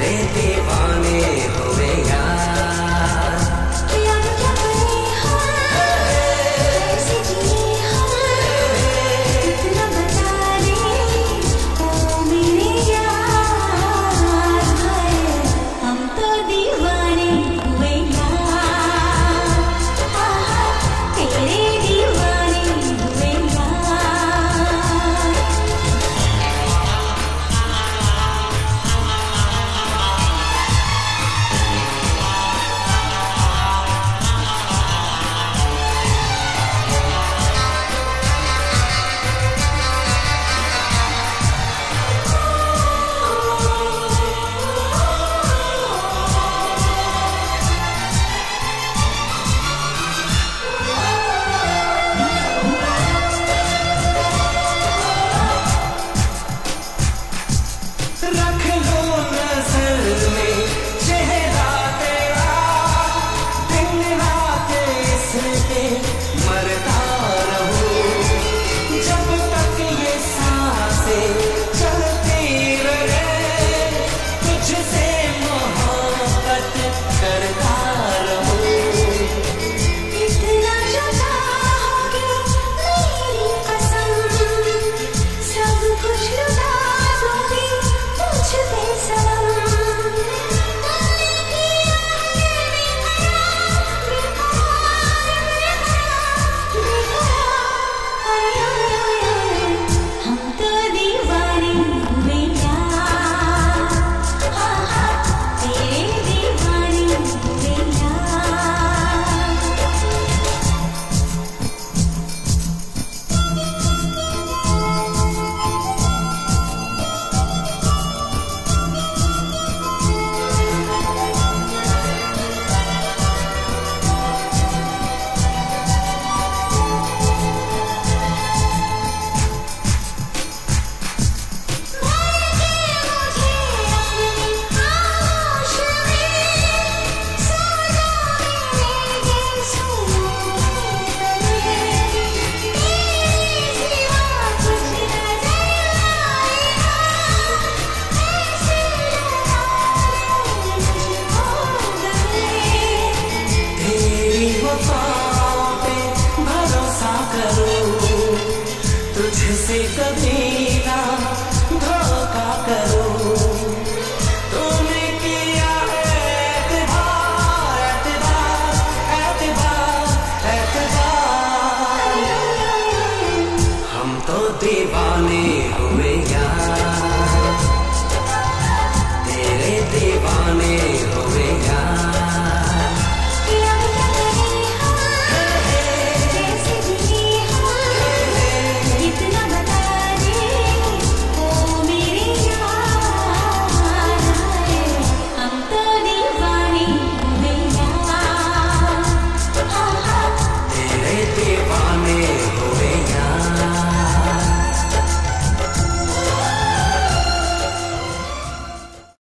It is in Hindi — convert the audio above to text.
तुझसे कभी